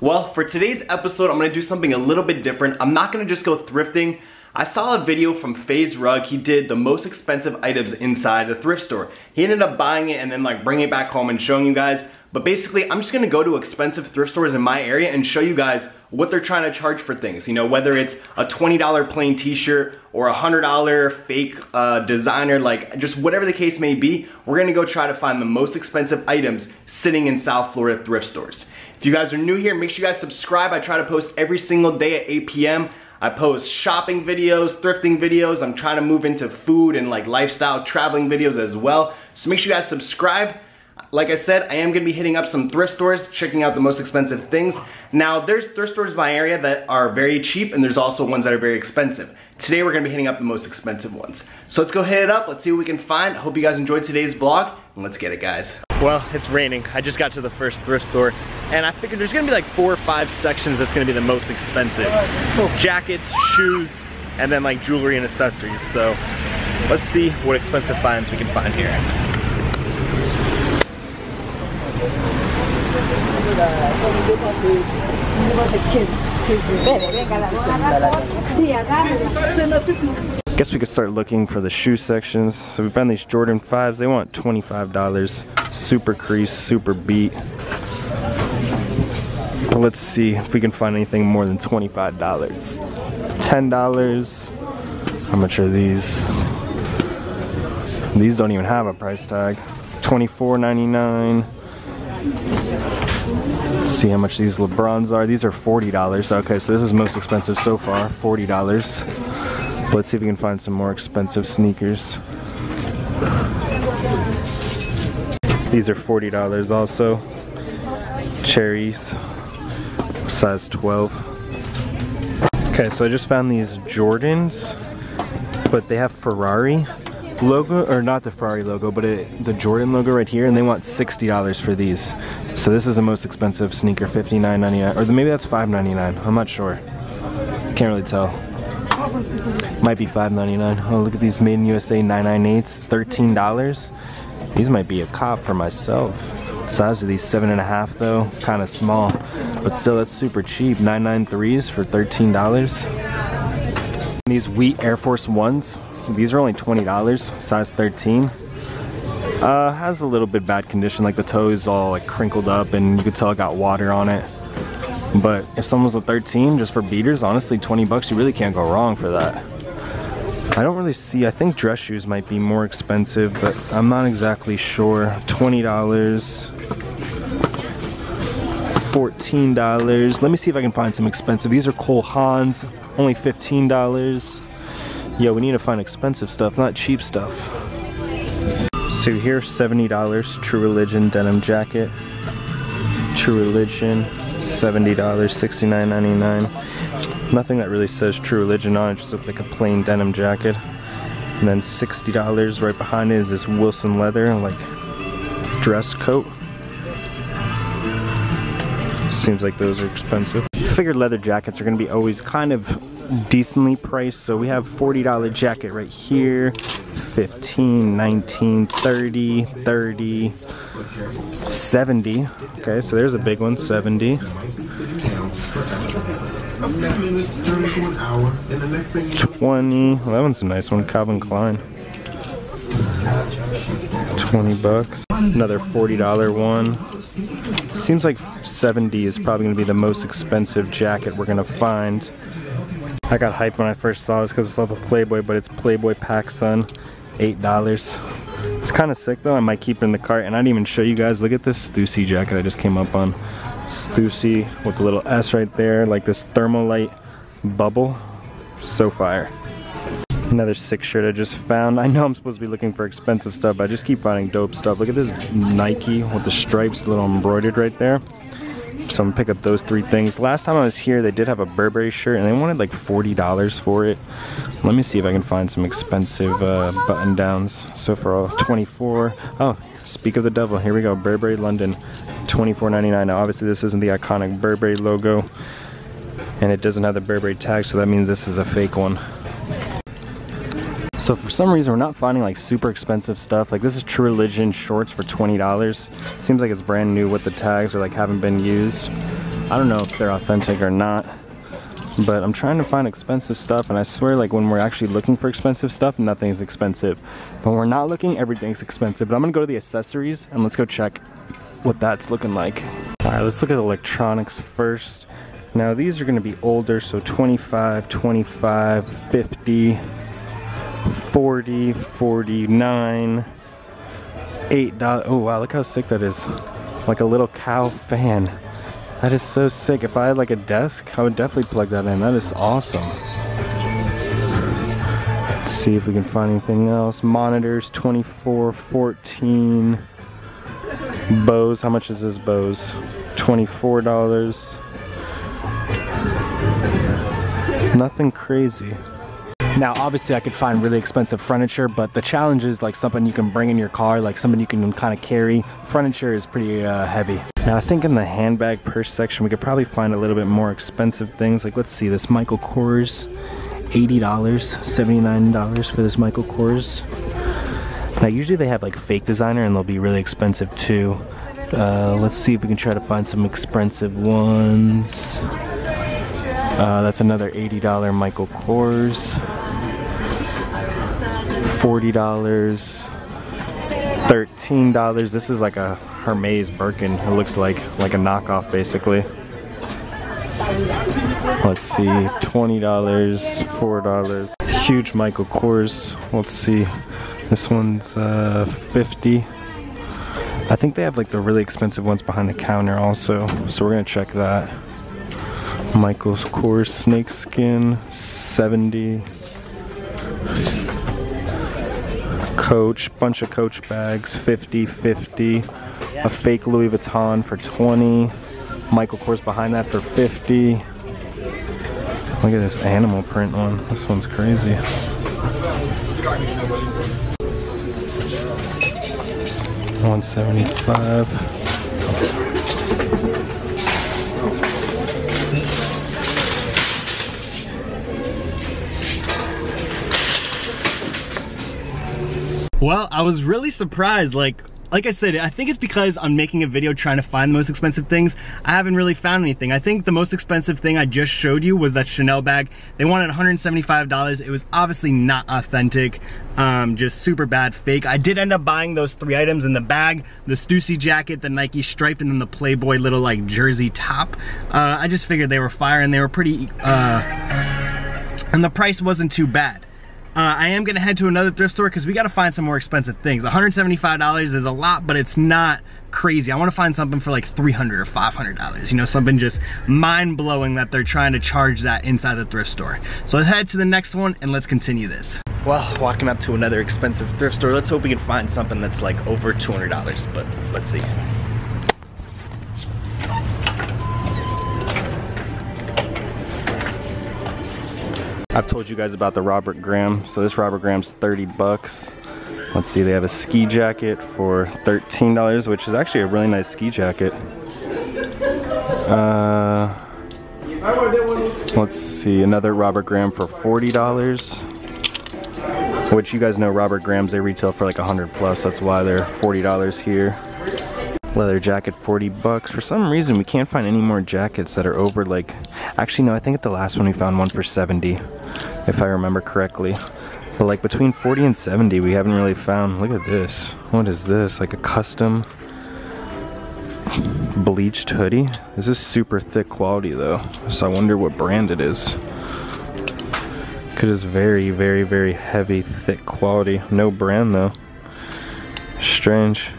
Well, for today's episode, I'm gonna do something a little bit different. I'm not gonna just go thrifting. I saw a video from FaZe Rug. He did the most expensive items inside the thrift store. He ended up buying it and then like bringing it back home and showing you guys. But basically, I'm just gonna go to expensive thrift stores in my area and show you guys what they're trying to charge for things. You know, whether it's a $20 plain t-shirt or a $100 fake uh, designer, like just whatever the case may be, we're gonna go try to find the most expensive items sitting in South Florida thrift stores. If you guys are new here, make sure you guys subscribe. I try to post every single day at 8 p.m. I post shopping videos, thrifting videos. I'm trying to move into food and like lifestyle traveling videos as well. So make sure you guys subscribe. Like I said, I am gonna be hitting up some thrift stores, checking out the most expensive things. Now, there's thrift stores in my area that are very cheap and there's also ones that are very expensive. Today, we're gonna be hitting up the most expensive ones. So let's go hit it up, let's see what we can find. Hope you guys enjoyed today's vlog, and let's get it, guys. Well, it's raining. I just got to the first thrift store, and I figured there's gonna be like four or five sections that's gonna be the most expensive. Jackets, shoes, and then like jewelry and accessories. So let's see what expensive finds we can find here. Guess we could start looking for the shoe sections. So we found these Jordan 5s. They want $25. Super crease, super beat. Let's see if we can find anything more than $25. $10. How much are these? These don't even have a price tag. $24.99. See how much these LeBrons are. These are $40. Okay, so this is most expensive so far, $40. Let's see if we can find some more expensive sneakers. These are $40 also. Cherries, size 12. Okay, so I just found these Jordans, but they have Ferrari logo, or not the Ferrari logo, but it, the Jordan logo right here, and they want $60 for these. So this is the most expensive sneaker, $59.99, or maybe that's $5.99, I'm not sure. Can't really tell. Might be $5.99. Oh, look at these Made in USA 998s, $13. These might be a cop for myself. Size of these seven and a half though, kind of small, but still that's super cheap. 993s for $13. These wheat Air Force Ones, these are only $20, size 13. Uh, has a little bit bad condition, like the toe is all like crinkled up and you could tell it got water on it. But if someone's a 13 just for beaters, honestly 20 bucks, you really can't go wrong for that. I don't really see, I think dress shoes might be more expensive, but I'm not exactly sure. $20, $14. Let me see if I can find some expensive. These are Cole Haans, only $15. Yeah, we need to find expensive stuff, not cheap stuff. So here, $70, True Religion denim jacket. True Religion, $70, $69.99. Nothing that really says True Religion on it, just looks like a plain denim jacket. And then $60 right behind it is this Wilson leather, like dress coat. Seems like those are expensive. Figured leather jackets are gonna be always kind of decently priced. So we have $40 jacket right here, 15, 19, 30, 30, 70. Okay, so there's a big one, 70. 20, well that one's a nice one, Calvin Klein. 20 bucks. Another $40 one. Seems like 70 is probably gonna be the most expensive jacket we're gonna find. I got hyped when I first saw this because it's off of Playboy, but it's Playboy PacSun, $8. It's kind of sick though, I might keep it in the cart, and I didn't even show you guys, look at this Stussy jacket I just came up on. Stussy with the little S right there, like this Thermolite bubble, so fire. Another sick shirt I just found. I know I'm supposed to be looking for expensive stuff, but I just keep finding dope stuff. Look at this Nike with the stripes, little embroidered right there. So I'm gonna pick up those three things. Last time I was here, they did have a Burberry shirt and they wanted like $40 for it. Let me see if I can find some expensive uh, button downs. So for all 24, oh, speak of the devil, here we go, Burberry London, $24.99. Now obviously this isn't the iconic Burberry logo and it doesn't have the Burberry tag, so that means this is a fake one. So for some reason, we're not finding like super expensive stuff. Like this is True Religion shorts for $20. Seems like it's brand new with the tags or like haven't been used. I don't know if they're authentic or not but I'm trying to find expensive stuff and I swear like when we're actually looking for expensive stuff nothing's expensive but when we're not looking everything's expensive but I'm gonna go to the accessories and let's go check what that's looking like all right let's look at electronics first now these are gonna be older so 25 25 50 40 49 eight dollars oh wow look how sick that is like a little cow fan that is so sick. If I had like a desk, I would definitely plug that in. That is awesome. Let's see if we can find anything else. Monitors, 24, 14. Bose, how much is this Bose? $24. Nothing crazy. Now, obviously I could find really expensive furniture, but the challenge is like something you can bring in your car, like something you can kind of carry. Furniture is pretty uh, heavy. Now, I think in the handbag purse section, we could probably find a little bit more expensive things. Like, let's see, this Michael Kors, $80, $79 for this Michael Kors. Now, usually they have like fake designer and they'll be really expensive too. Uh, let's see if we can try to find some expensive ones. Uh, that's another $80 Michael Kors. $40, $13. This is like a Hermes Birkin. It looks like like a knockoff basically. Let's see, $20, $4. Huge Michael Kors. Let's see. This one's uh, 50 I think they have like the really expensive ones behind the counter also. So we're gonna check that. Michael's Kors Snakeskin, 70 Coach, bunch of Coach bags, 50, 50. A fake Louis Vuitton for 20. Michael Kors behind that for 50. Look at this animal print one. This one's crazy. One seventy Well, I was really surprised. Like, like I said, I think it's because I'm making a video trying to find the most expensive things. I haven't really found anything. I think the most expensive thing I just showed you was that Chanel bag. They wanted $175. It was obviously not authentic, um, just super bad fake. I did end up buying those three items in the bag, the Stussy jacket, the Nike stripe, and then the Playboy little like jersey top. Uh, I just figured they were fire and they were pretty, uh, and the price wasn't too bad. Uh, I am gonna head to another thrift store because we gotta find some more expensive things. $175 is a lot, but it's not crazy. I wanna find something for like $300 or $500. You know, something just mind-blowing that they're trying to charge that inside the thrift store. So let's head to the next one and let's continue this. Well, walking up to another expensive thrift store, let's hope we can find something that's like over $200, but let's see. I've told you guys about the Robert Graham. So this Robert Graham's 30 bucks. Let's see, they have a ski jacket for $13, which is actually a really nice ski jacket. Uh, let's see, another Robert Graham for $40. Which you guys know Robert Grahams, they retail for like 100 plus. That's why they're $40 here. Leather jacket, 40 bucks. For some reason, we can't find any more jackets that are over like, actually no, I think at the last one we found one for 70 if I remember correctly. But like between 40 and 70 we haven't really found, look at this. What is this, like a custom bleached hoodie? This is super thick quality though, so I wonder what brand it is. Cause it's very, very, very heavy, thick quality. No brand though. Strange.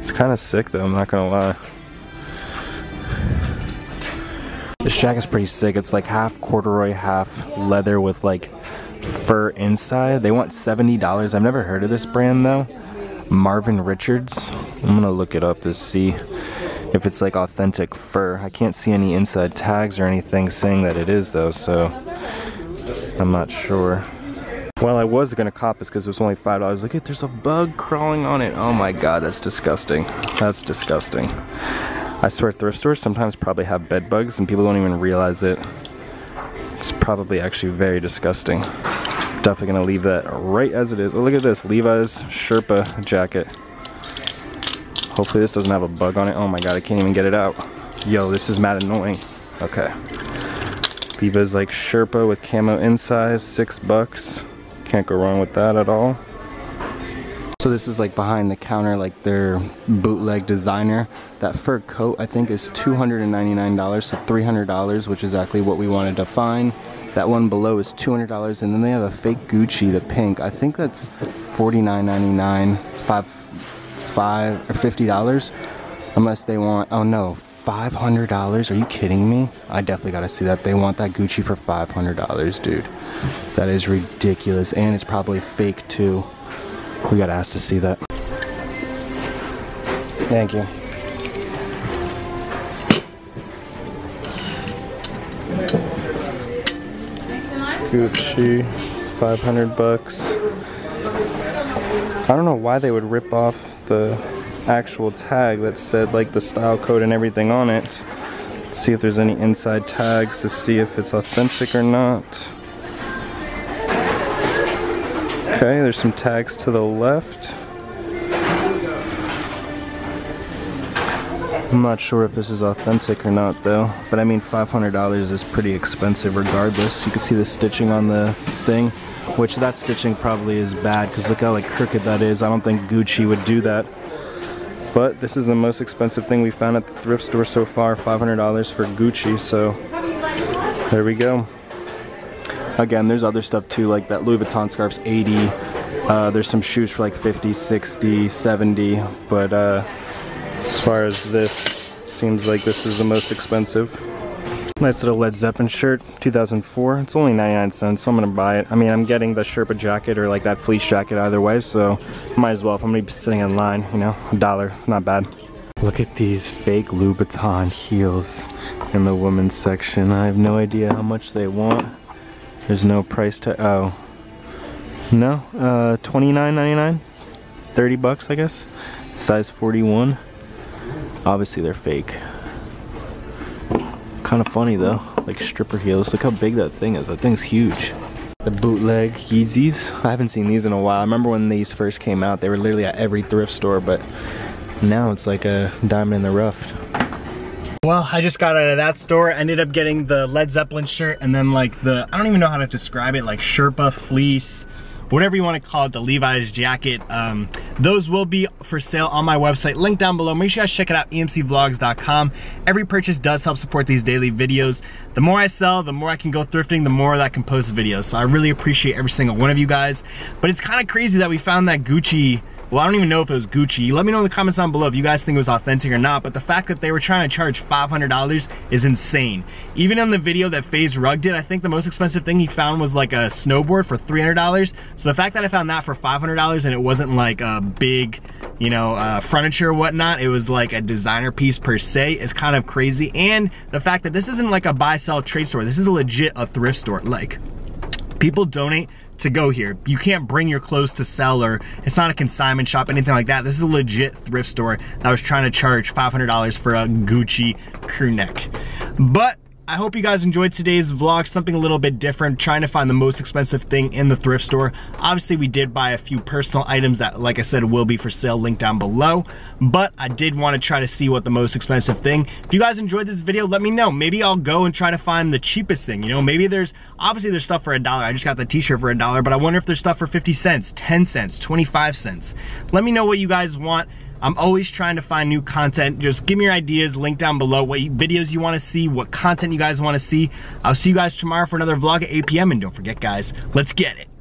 It's kind of sick though, I'm not gonna lie. This jacket's pretty sick. It's like half corduroy, half leather with like fur inside. They want $70. I've never heard of this brand though. Marvin Richards. I'm gonna look it up to see if it's like authentic fur. I can't see any inside tags or anything saying that it is though, so I'm not sure. Well, I was gonna cop this because it was only $5. Look at, there's a bug crawling on it. Oh my god, that's disgusting. That's disgusting. I swear thrift stores sometimes probably have bed bugs and people don't even realize it. It's probably actually very disgusting. Definitely gonna leave that right as it is. Oh, look at this, Levi's Sherpa jacket. Hopefully this doesn't have a bug on it. Oh my god, I can't even get it out. Yo, this is mad annoying. Okay. Levi's like Sherpa with camo inside, six bucks. Can't go wrong with that at all. So this is like behind the counter, like their bootleg designer. That fur coat I think is $299, so $300, which is exactly what we wanted to find. That one below is $200, and then they have a fake Gucci, the pink. I think that's $49.99, five, five or $50, unless they want, oh no, $500? Are you kidding me? I definitely gotta see that. They want that Gucci for $500, dude. That is ridiculous, and it's probably fake too. We gotta ask to see that. Thank you. Gucci, 500 bucks. I don't know why they would rip off the actual tag that said like the style code and everything on it. Let's see if there's any inside tags to see if it's authentic or not. Okay, there's some tags to the left. I'm not sure if this is authentic or not though, but I mean $500 is pretty expensive regardless. You can see the stitching on the thing, which that stitching probably is bad because look how like crooked that is. I don't think Gucci would do that. But this is the most expensive thing we found at the thrift store so far, $500 for Gucci, so there we go. Again, there's other stuff too, like that Louis Vuitton scarf's 80. Uh, there's some shoes for like 50, 60, 70, but uh, as far as this, seems like this is the most expensive. Nice little Led Zeppelin shirt, 2004. It's only 99 cents, so I'm gonna buy it. I mean, I'm getting the Sherpa jacket or like that fleece jacket either way, so might as well if I'm gonna be sitting in line, you know, a dollar, not bad. Look at these fake Louboutin heels in the women's section. I have no idea how much they want. There's no price to, oh. No, uh, 29.99, 30 bucks, I guess. Size 41. Obviously they're fake. Kind of funny though, like stripper heels. Look how big that thing is. That thing's huge. The bootleg Yeezys. I haven't seen these in a while. I remember when these first came out, they were literally at every thrift store, but now it's like a diamond in the rough. Well, I just got out of that store, I ended up getting the Led Zeppelin shirt and then like the, I don't even know how to describe it, like Sherpa fleece, whatever you want to call it, the Levi's jacket. Um, those will be for sale on my website, link down below. Make sure you guys check it out, emcvlogs.com. Every purchase does help support these daily videos. The more I sell, the more I can go thrifting, the more that I can post videos. So I really appreciate every single one of you guys. But it's kind of crazy that we found that Gucci well, I don't even know if it was Gucci. Let me know in the comments down below if you guys think it was authentic or not, but the fact that they were trying to charge $500 is insane. Even in the video that FaZe Rug did, I think the most expensive thing he found was like a snowboard for $300. So the fact that I found that for $500 and it wasn't like a big, you know, uh, furniture or whatnot, it was like a designer piece per se is kind of crazy. And the fact that this isn't like a buy, sell, trade store. This is a legit a thrift store. Like, people donate to go here. You can't bring your clothes to sell or it's not a consignment shop, anything like that. This is a legit thrift store that was trying to charge $500 for a Gucci crew neck. But I hope you guys enjoyed today's vlog, something a little bit different, trying to find the most expensive thing in the thrift store. Obviously, we did buy a few personal items that, like I said, will be for sale, link down below. But I did want to try to see what the most expensive thing. If you guys enjoyed this video, let me know. Maybe I'll go and try to find the cheapest thing. You know, maybe there's, obviously there's stuff for a dollar. I just got the t-shirt for a dollar, but I wonder if there's stuff for 50 cents, 10 cents, 25 cents. Let me know what you guys want. I'm always trying to find new content. Just give me your ideas, link down below what videos you want to see, what content you guys want to see. I'll see you guys tomorrow for another vlog at 8 p.m. And don't forget, guys, let's get it.